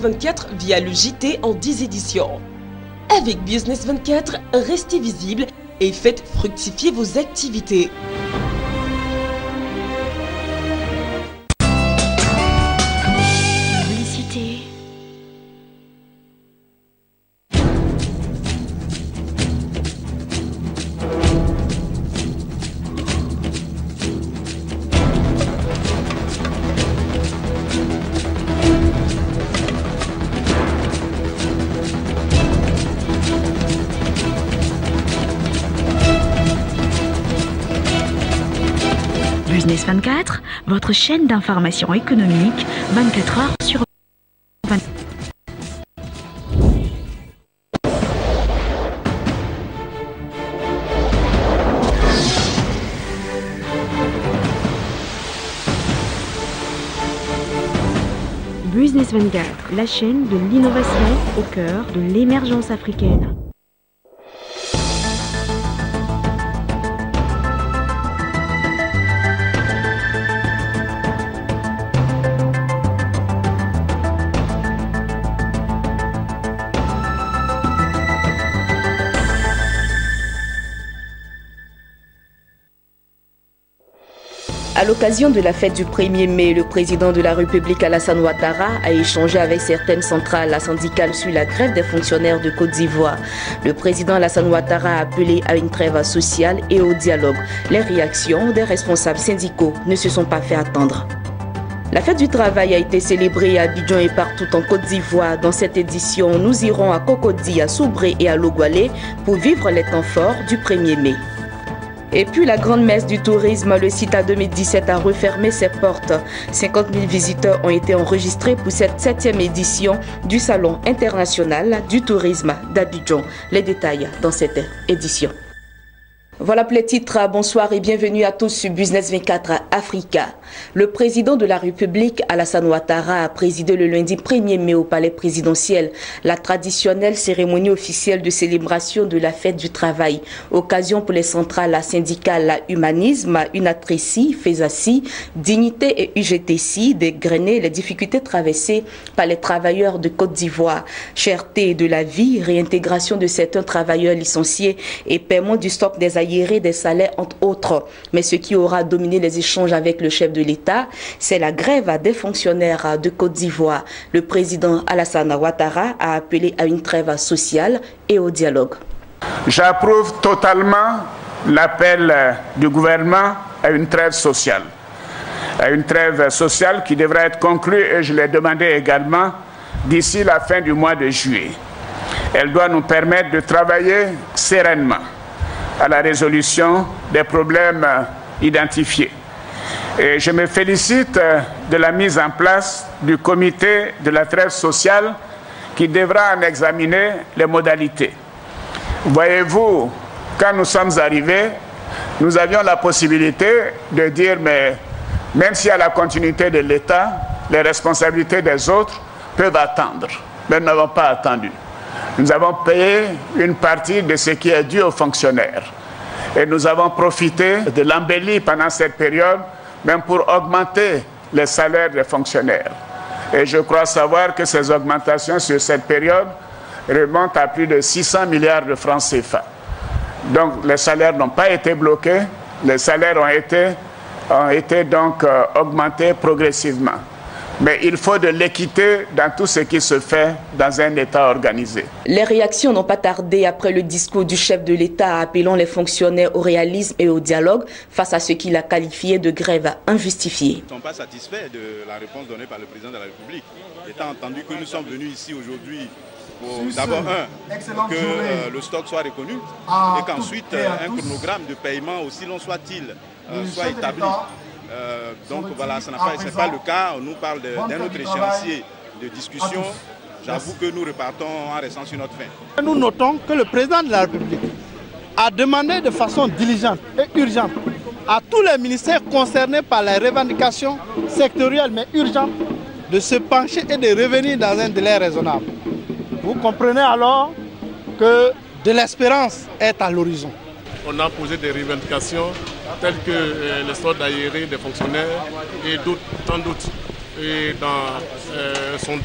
24 via le JT en 10 éditions. Avec Business 24, restez visible et faites fructifier vos activités. 24, votre chaîne d'information économique 24 heures sur 24. Business 24, la chaîne de l'innovation au cœur de l'émergence africaine. À l'occasion de la fête du 1er mai, le président de la République Alassane Ouattara a échangé avec certaines centrales syndicales sur la grève des fonctionnaires de Côte d'Ivoire. Le président Alassane Ouattara a appelé à une trêve sociale et au dialogue. Les réactions des responsables syndicaux ne se sont pas fait attendre. La fête du travail a été célébrée à Abidjan et partout en Côte d'Ivoire. Dans cette édition, nous irons à Cocody, à Soubré et à Logoualé pour vivre les temps forts du 1er mai. Et puis la grande messe du tourisme, le site à 2017 a refermé ses portes. 50 000 visiteurs ont été enregistrés pour cette septième édition du Salon international du tourisme d'Abidjan. Les détails dans cette édition. Voilà pour les titres. Bonsoir et bienvenue à tous sur Business 24 Africa. Le président de la République, Alassane Ouattara, a présidé le lundi 1er mai au palais présidentiel la traditionnelle cérémonie officielle de célébration de la fête du travail. Occasion pour les centrales syndicales Humanisme, Unatrécie, FESACI, Dignité et UGTC dégrainer les difficultés traversées par les travailleurs de Côte d'Ivoire. Cherté de la vie, réintégration de certains travailleurs licenciés et paiement du stock des des salaires, entre autres. Mais ce qui aura dominé les échanges avec le chef de l'État, c'est la grève des fonctionnaires de Côte d'Ivoire. Le président Alassane Ouattara a appelé à une trêve sociale et au dialogue. J'approuve totalement l'appel du gouvernement à une trêve sociale. À une trêve sociale qui devrait être conclue, et je l'ai demandé également, d'ici la fin du mois de juillet. Elle doit nous permettre de travailler sereinement à la résolution des problèmes identifiés. Et je me félicite de la mise en place du comité de la trêve sociale qui devra en examiner les modalités. Voyez-vous, quand nous sommes arrivés, nous avions la possibilité de dire, mais même s'il y a la continuité de l'État, les responsabilités des autres peuvent attendre. Mais nous n'avons pas attendu. Nous avons payé une partie de ce qui est dû aux fonctionnaires. Et nous avons profité de l'embellie pendant cette période, même pour augmenter les salaires des fonctionnaires. Et je crois savoir que ces augmentations sur cette période remontent à plus de 600 milliards de francs CFA. Donc les salaires n'ont pas été bloqués, les salaires ont été, donc euh, augmentés progressivement. Mais il faut de l'équité dans tout ce qui se fait dans un État organisé. Les réactions n'ont pas tardé après le discours du chef de l'État appelant les fonctionnaires au réalisme et au dialogue face à ce qu'il a qualifié de grève injustifiée. Nous ne sommes pas satisfaits de la réponse donnée par le président de la République. Étant entendu que nous sommes venus ici aujourd'hui pour d'abord un, que euh, le stock soit reconnu et qu'ensuite euh, un chronogramme de paiement, aussi long soit-il, euh, soit établi. Euh, donc voilà, ce n'est pas, pas, le cas. On nous parle d'un autre échéancier de discussion. J'avoue que nous repartons en restant sur notre fin. Nous notons que le président de la République a demandé de façon diligente et urgente à tous les ministères concernés par les revendications sectorielles mais urgentes de se pencher et de revenir dans un délai raisonnable. Vous comprenez alors que de l'espérance est à l'horizon. On a posé des revendications telles que euh, les soldes aérés des fonctionnaires et tant d'autres. et dans, son,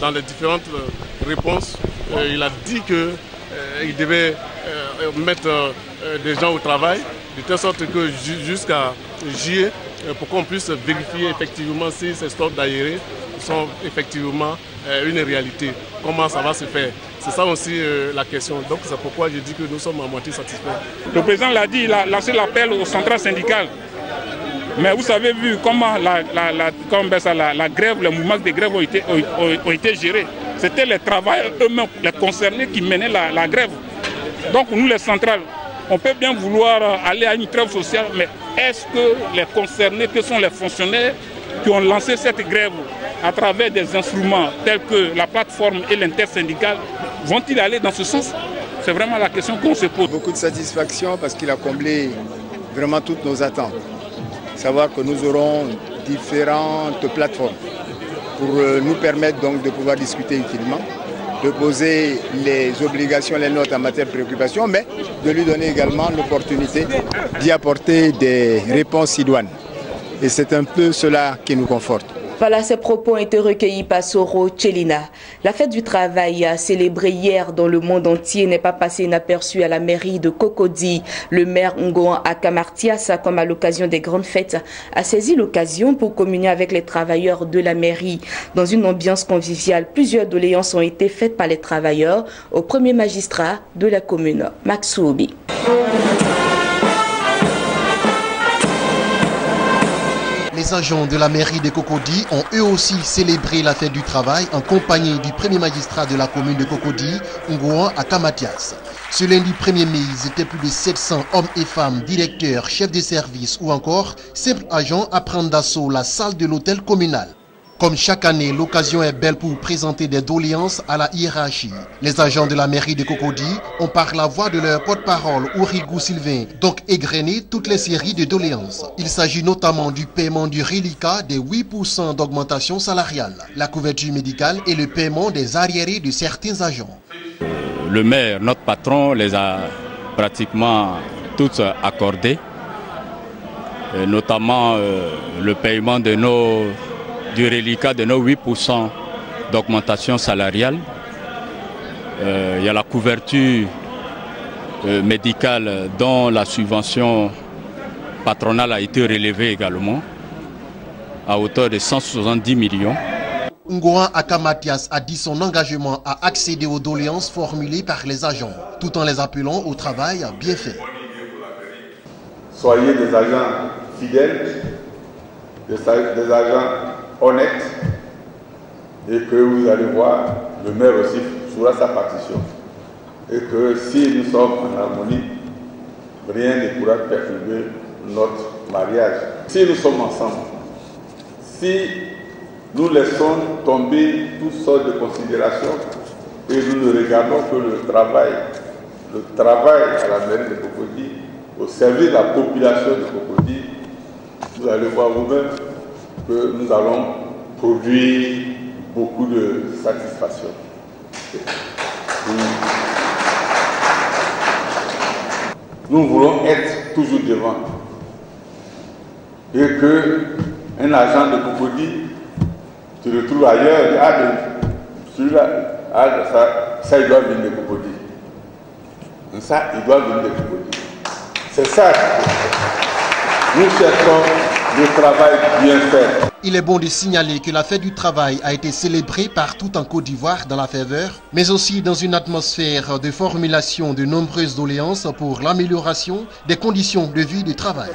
dans, les différentes réponses, il a dit qu'il devait mettre des gens au travail, de telle sorte que jusqu'à juillet, pour qu'on puisse vérifier effectivement si ces stocks d'aérés sont effectivement une réalité. Comment ça va se faire? C'est ça aussi euh, la question. Donc c'est pourquoi je dis que nous sommes à moitié satisfaits. Le président l'a dit, il a lancé l'appel aux centrales syndicales. Mais vous avez vu comment la, grève, les mouvements de grève ont été, ont, été gérés. C'était les travailleurs eux-mêmes, les concernés qui menaient la, grève. Donc nous, les centrales, on peut bien vouloir aller à une grève sociale, mais est-ce que les concernés, que sont les fonctionnaires qui ont lancé cette grève à travers des instruments tels que la plateforme et l'intersyndicale, Vont-ils aller dans ce sens? C'est vraiment la question qu'on se pose. Beaucoup de satisfaction parce qu'il a comblé vraiment toutes nos attentes. Savoir que nous aurons différentes plateformes pour euh, nous permettre donc de pouvoir discuter utilement, de poser les obligations, les notes en matière de préoccupation, mais de lui donner également l'opportunité d'y apporter des réponses idoines. Et c'est un peu cela qui nous conforte. Voilà, ces propos ont été recueillis par Soro Chelina. La fête du travail célébrée hier dans le monde entier n'est pas passée inaperçue à la mairie de Cocody. Le maire Ngoan Akamartias, comme à l'occasion des grandes fêtes, a saisi l'occasion pour communier avec les travailleurs de la mairie. Dans une ambiance conviviale, plusieurs doléances ont été faites par les travailleurs au premier magistrat de la commune, Max Les agents de la mairie de Cocody ont eux aussi célébré la fête du travail en compagnie du premier magistrat de la commune de Cocody, Ngouan Akamatias. Ce lundi 1er mai, ils étaient plus de 700 hommes et femmes, directeurs, chefs de service ou encore simples agents à prendre d'assaut la salle de l'hôtel communal. Comme chaque année, l'occasion est belle pour présenter des doléances à la hiérarchie. Les agents de la mairie de Cocody ont par la voix de leur porte-parole, Ourigou Sylvain, donc égrené toutes les séries de doléances. Il s'agit notamment du paiement du reliquat des 8% d'augmentation salariale, la couverture médicale et le paiement des arriérés de certains agents. Le maire, notre patron, les a pratiquement toutes accordées, notamment euh, le paiement de nos du reliquat de nos 8% d'augmentation salariale. Euh, il y a la couverture euh, médicale dont la subvention patronale a été relevée également à hauteur de 170 millions. Ngoan Akamatias a dit son engagement à accéder aux doléances formulées par les agents, tout en les appelant au travail bien fait. Soyez des agents fidèles, des agents honnête et que vous allez voir, le maire aussi jouera sa partition. Et que si nous sommes en harmonie, rien ne pourra perturber notre mariage. Si nous sommes ensemble, si nous laissons tomber toutes sortes de considérations et nous ne regardons que le travail, le travail à la mairie de Cocody, au service de la population de Cocody, vous allez voir vous-même que nous allons produire beaucoup de satisfaction. Nous voulons être toujours devant. Et que un agent de Cocody se retrouve ailleurs, celui-là, ah, ça, ça, il doit venir de Cocody. Ça, il doit venir de Cocody. C'est ça. Nous cherchons travail bien fait. Il est bon de signaler que la fête du travail a été célébrée partout en Côte d'Ivoire dans la faveur, mais aussi dans une atmosphère de formulation de nombreuses doléances pour l'amélioration des conditions de vie du travail.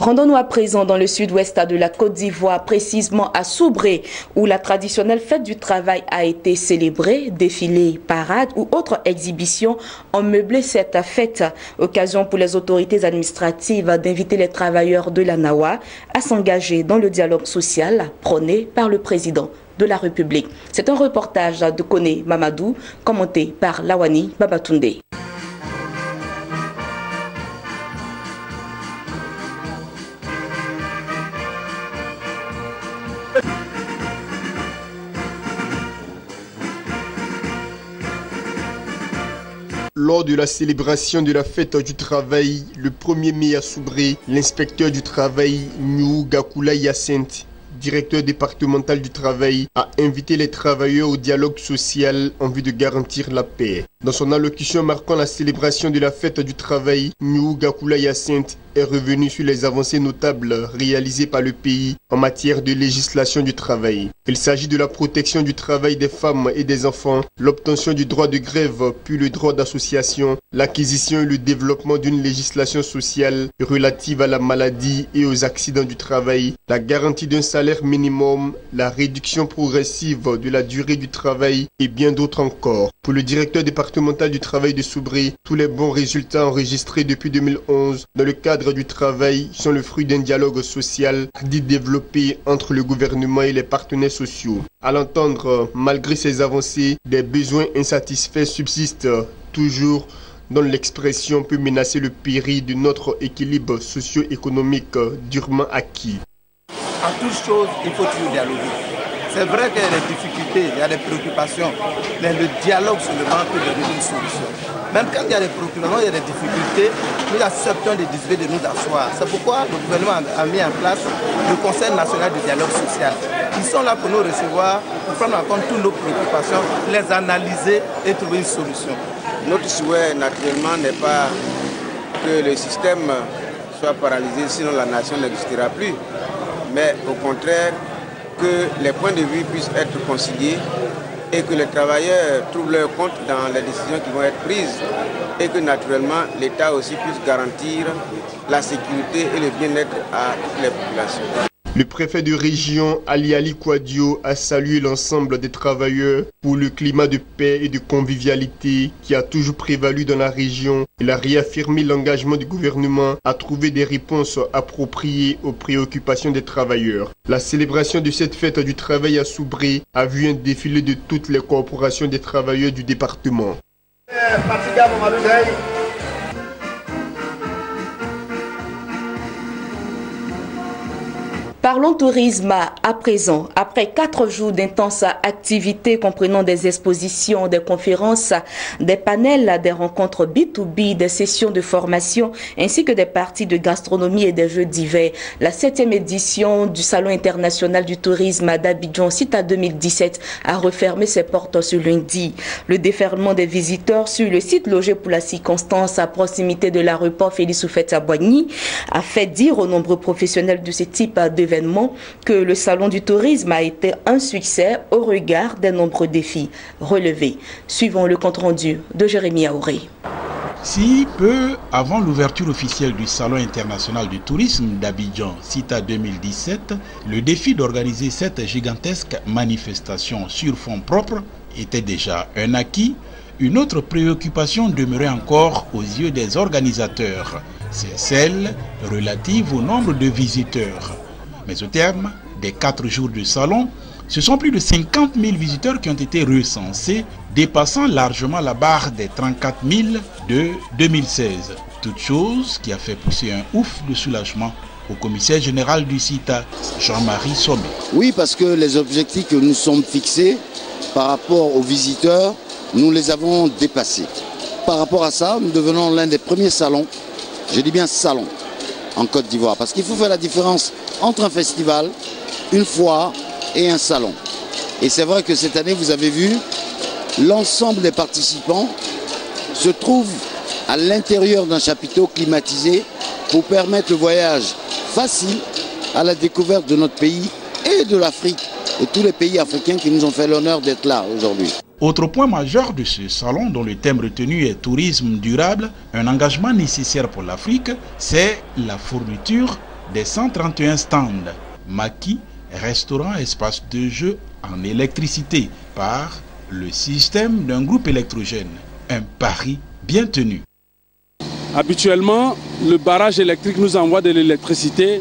Rendons-nous à présent dans le sud-ouest de la Côte d'Ivoire, précisément à Soubré, où la traditionnelle fête du travail a été célébrée. Défilés, parades ou autres exhibitions ont meublé cette fête. Occasion pour les autorités administratives d'inviter les travailleurs de la Nawa à s'engager dans le dialogue social prôné par le président de la République. C'est un reportage de Kone Mamadou, commenté par Lawani Babatunde. Lors de la célébration de la fête du travail, le 1er mai à Soubré, l'inspecteur du travail, New Gakula Yacinthe, directeur départemental du travail, a invité les travailleurs au dialogue social en vue de garantir la paix. Dans son allocution marquant la célébration de la fête du travail, New Gakula Yacinthe est revenu sur les avancées notables réalisées par le pays en matière de législation du travail. Il s'agit de la protection du travail des femmes et des enfants, l'obtention du droit de grève puis le droit d'association, l'acquisition et le développement d'une législation sociale relative à la maladie et aux accidents du travail, la garantie d'un salaire minimum, la réduction progressive de la durée du travail et bien d'autres encore. Pour le directeur du travail de Soubry, tous les bons résultats enregistrés depuis 2011 dans le cadre du travail sont le fruit d'un dialogue social dit développé entre le gouvernement et les partenaires sociaux. À l'entendre, malgré ces avancées, des besoins insatisfaits subsistent toujours dont l'expression peut menacer le péril de notre équilibre socio-économique durement acquis. En toute chose, il faut toujours dialoguer. C'est vrai qu'il y a des difficultés, il y a des préoccupations, mais le dialogue seulement peut donner une solution. Même quand il y a des préoccupations, il y a des difficultés, nous acceptons de discuter, de nous asseoir. C'est pourquoi le gouvernement a mis en place le Conseil national du dialogue social. Ils sont là pour nous recevoir, pour prendre en compte toutes nos préoccupations, les analyser et trouver une solution. Notre souhait, naturellement, n'est pas que le système soit paralysé, sinon la nation n'existera plus. Mais au contraire, que les points de vue puissent être conciliés et que les travailleurs trouvent leur compte dans les décisions qui vont être prises et que naturellement l'État aussi puisse garantir la sécurité et le bien-être à toutes les populations. Le préfet de région Ali Ali Kouadio a salué l'ensemble des travailleurs pour le climat de paix et de convivialité qui a toujours prévalu dans la région. Il a réaffirmé l'engagement du gouvernement à trouver des réponses appropriées aux préoccupations des travailleurs. La célébration de cette fête du travail à Soubré a vu un défilé de toutes les corporations des travailleurs du département. Parlons tourisme à présent. Après quatre jours d'intenses activités comprenant des expositions, des conférences, des panels, des rencontres B2B, des sessions de formation ainsi que des parties de gastronomie et des jeux divers, la septième édition du Salon international du tourisme d'Abidjan Cita 2017 a refermé ses portes ce lundi. Le déferlement des visiteurs sur le site logé pour la circonstance à proximité de l'aéroport Félix Oufet à Boigny a fait dire aux nombreux professionnels de ce type de que le Salon du tourisme a été un succès au regard des nombreux défis relevés. Suivons le compte-rendu de Jérémy Aouré. Si peu avant l'ouverture officielle du Salon international du tourisme d'Abidjan, CITA 2017, le défi d'organiser cette gigantesque manifestation sur fonds propres était déjà un acquis, une autre préoccupation demeurait encore aux yeux des organisateurs, c'est celle relative au nombre de visiteurs. Mais au terme des quatre jours de salon, ce sont plus de 50 000 visiteurs qui ont été recensés, dépassant largement la barre des 34 000 de 2016. Toute chose qui a fait pousser un ouf de soulagement au commissaire général du CITA, Jean-Marie Sommet. Oui, parce que les objectifs que nous sommes fixés par rapport aux visiteurs, nous les avons dépassés. Par rapport à ça, nous devenons l'un des premiers salons, je dis bien salon, en Côte d'Ivoire. Parce qu'il faut faire la différence entre un festival, une foire et un salon. Et c'est vrai que cette année, vous avez vu, l'ensemble des participants se trouvent à l'intérieur d'un chapiteau climatisé pour permettre le voyage facile à la découverte de notre pays et de l'Afrique et tous les pays africains qui nous ont fait l'honneur d'être là aujourd'hui. Autre point majeur de ce salon dont le thème retenu est tourisme durable, un engagement nécessaire pour l'Afrique, c'est la fourniture des 131 stands, maquis, restaurants, espaces de jeu en électricité par le système d'un groupe électrogène. Un pari bien tenu. Habituellement, le barrage électrique nous envoie de l'électricité,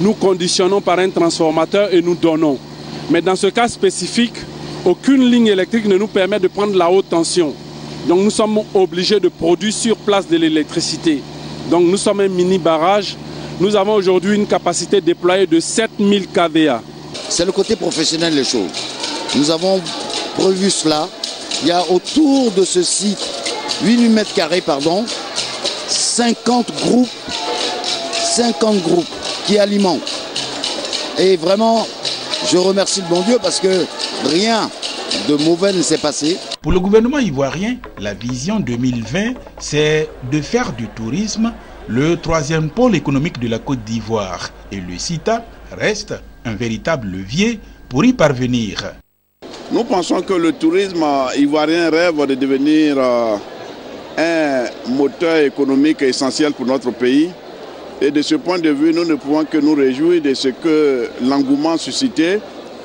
nous conditionnons par un transformateur et nous donnons. Mais dans ce cas spécifique, aucune ligne électrique ne nous permet de prendre la haute tension. Donc nous sommes obligés de produire sur place de l'électricité. Donc nous sommes un mini barrage. Nous avons aujourd'hui une capacité déployée de 7000 kVA. C'est le côté professionnel des choses. Nous avons prévu cela. Il y a autour de ce site, 8000 mètres carrés, pardon, 50 groupes, 50 groupes qui alimentent. Et vraiment, Je remercie le bon Dieu parce que rien de mauvais ne s'est passé. Pour le gouvernement ivoirien, la vision 2020, c'est de faire du tourisme le troisième pôle économique de la Côte d'Ivoire. Et le CITA reste un véritable levier pour y parvenir. Nous pensons que le tourisme ivoirien rêve de devenir euh, un moteur économique essentiel pour notre pays. Et de ce point de vue, nous ne pouvons que nous réjouir de ce que l'engouement suscité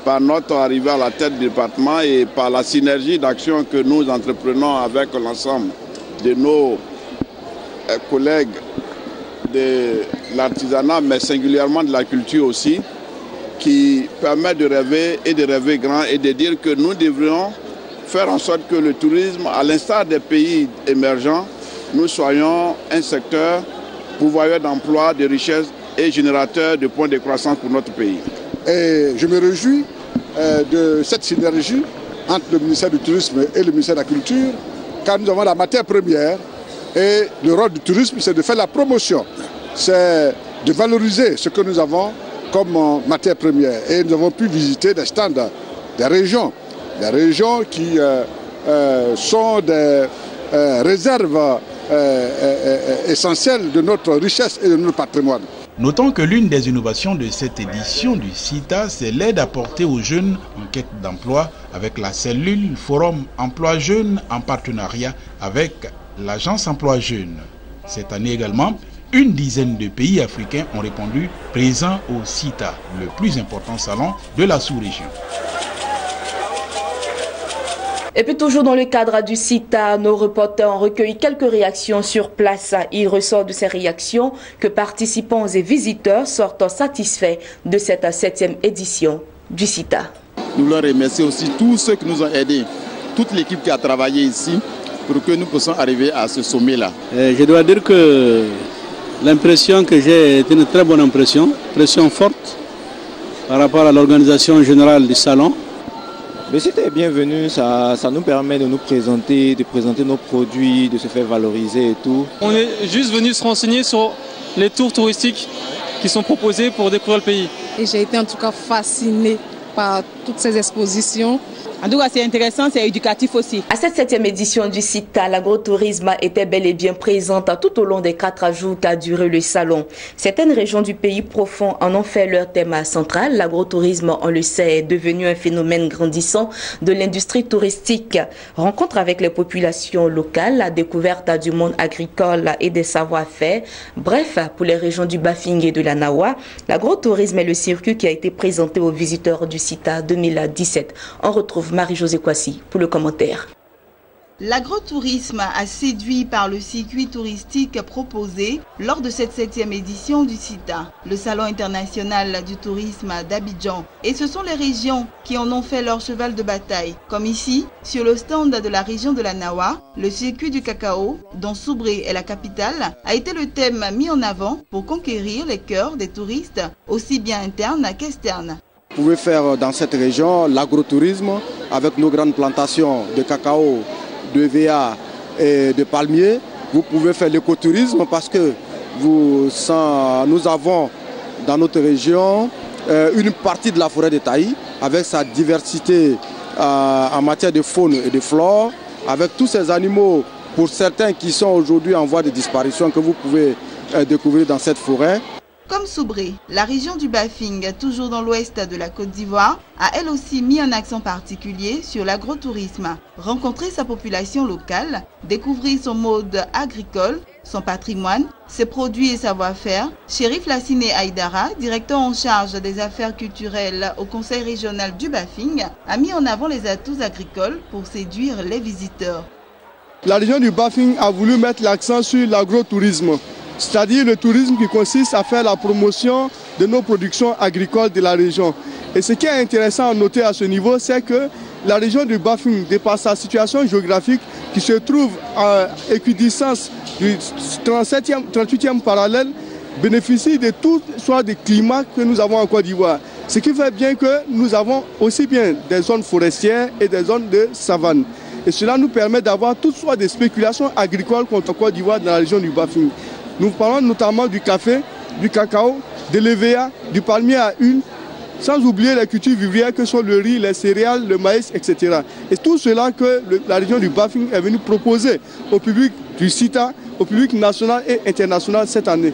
par notre arrivée à la tête du département et par la synergie d'action que nous entreprenons avec l'ensemble de nos euh, collègues de l'artisanat, mais singulièrement de la culture aussi, qui permet de rêver et de rêver grand et de dire que nous devrions faire en sorte que le tourisme, à l'instar des pays émergents, nous soyons un secteur pourvoyeur d'emplois, de richesses et générateur de points de croissance pour notre pays. Et je me réjouis euh, de cette synergie entre le ministère du Tourisme et le ministère de la Culture, car nous avons la matière première et le rôle du tourisme, c'est de faire la promotion, c'est de valoriser ce que nous avons comme matière première. Et nous avons pu visiter des stands des régions, des régions qui euh, euh, sont des euh, réserves essentielles de notre richesse et de notre patrimoine. Notons que l'une des innovations de cette édition du CITA, c'est l'aide apportée aux jeunes en quête d'emploi avec la cellule Forum Emploi Jeunes en partenariat avec l'Agence Emploi Jeunes. Cette année également, une dizaine de pays africains ont répondu présents au CITA, le plus important salon de la sous-région. Et puis toujours dans le cadre du CITA, nos reporters ont recueilli quelques réactions sur place. Il ressort de ces réactions que participants et visiteurs sortent satisfaits de cette septième édition du CITA. Nous leur remercions aussi tous ceux qui nous ont aidés, toute l'équipe qui a travaillé ici pour que nous puissions arriver à ce sommet-là. Je dois dire que L'impression que j'ai est une très bonne impression, pression forte par rapport à l'organisation générale du salon. Mais c'était bienvenu, ça, ça nous permet de nous présenter, de présenter nos produits, de se faire valoriser et tout. On est juste venu se renseigner sur les tours touristiques qui sont proposés pour découvrir le pays. Et j'ai été en tout cas fasciné par toutes ces expositions. En tout cas, c'est intéressant, c'est éducatif aussi. À cette septième édition du CITA, l'agrotourisme était bel et bien présente tout au long des quatre jours qu'a duré le salon. Certaines régions du pays profond en ont fait leur thème central. L'agrotourisme, on le sait, est devenu un phénomène grandissant de l'industrie touristique. Rencontre avec les populations locales, la découverte du monde agricole et des savoir-faire. Bref, pour les régions du Bafing et de la Nawa, l'agrotourisme est le circuit qui a été présenté aux visiteurs du CITA 2017. On retrouve Marie-Josée Kwasi pour le commentaire. L'agrotourisme a séduit par le circuit touristique proposé lors de cette septième édition du CITA, le Salon international du tourisme d'Abidjan. Et ce sont les régions qui en ont fait leur cheval de bataille, comme ici, sur le stand de la région de la Nawa, le circuit du cacao, dont Soubré est la capitale, a été le thème mis en avant pour conquérir les cœurs des touristes, aussi bien internes qu'externes. Vous pouvez faire dans cette région l'agrotourisme avec nos grandes plantations de cacao, de VA et de palmiers. Vous pouvez faire l'écotourisme parce que nous avons dans notre région euh, une partie de la forêt de Taï avec sa diversité euh, en matière de faune et de flore, avec tous ces animaux, pour certains qui sont aujourd'hui en voie de disparition, que vous pouvez euh, découvrir dans cette forêt. Comme Soubré, la région du Bafing, toujours dans l'ouest de la Côte d'Ivoire, a elle aussi mis un accent particulier sur l'agrotourisme. Rencontrer sa population locale, découvrir son mode agricole, son patrimoine, ses produits et savoir-faire, Shérif Lassine Aïdara, directeur en charge des affaires culturelles au Conseil régional du Bafing, a mis en avant les atouts agricoles pour séduire les visiteurs. La région du Bafing a voulu mettre l'accent sur l'agrotourisme c'est-à-dire le tourisme qui consiste à faire la promotion de nos productions agricoles de la région. Et ce qui est intéressant à noter à ce niveau, c'est que la région du Bafing, de par sa situation géographique qui se trouve à équidistance du 37e, 38e parallèle, bénéficie de tout soit des climats que nous avons en Côte d'Ivoire. Ce qui fait bien que nous avons aussi bien des zones forestières et des zones de savane. Et cela nous permet d'avoir toutes sortes de spéculations agricoles contre Côte d'Ivoire dans la région du Bafing. Nous parlons notamment du café, du cacao, de l'EVA, du palmier à une sans oublier les cultures vivrières que sont le riz, les céréales, le maïs, etc. Et tout cela que la région du Bafing est venue proposer au public du CITA, au public national et international cette année.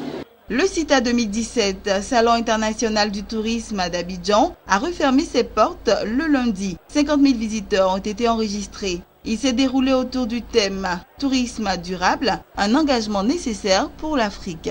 Le CITA 2017, Salon international du tourisme d'Abidjan, a refermé ses portes le lundi. 50 000 visiteurs ont été enregistrés. Il s'est déroulé autour du thème Tourisme durable, un engagement nécessaire pour l'Afrique.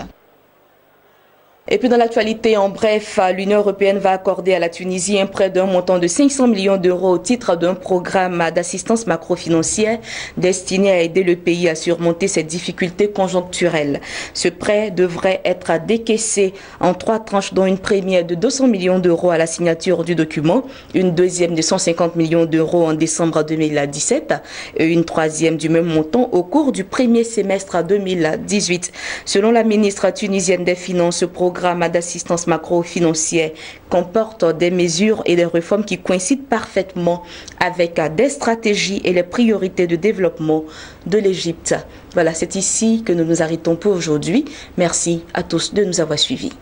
Et puis dans l'actualité, en bref, l'Union européenne va accorder à la Tunisie un prêt d'un montant de 500 millions d'euros au titre d'un programme d'assistance macrofinancière destiné à aider le pays à surmonter ses difficultés conjoncturelles. Ce prêt devrait être décaissé en trois tranches, dont une première de 200 millions d'euros à la signature du document, une deuxième de 150 millions d'euros en décembre 2017 et une troisième du même montant au cours du premier semestre 2018. Selon la ministre tunisienne des Finances, ce programme programme d'assistance macro-financière comporte des mesures et des réformes qui coïncident parfaitement avec des stratégies et les priorités de développement de l'Égypte. Voilà, c'est ici que nous nous arrêtons pour aujourd'hui. Merci à tous de nous avoir suivis.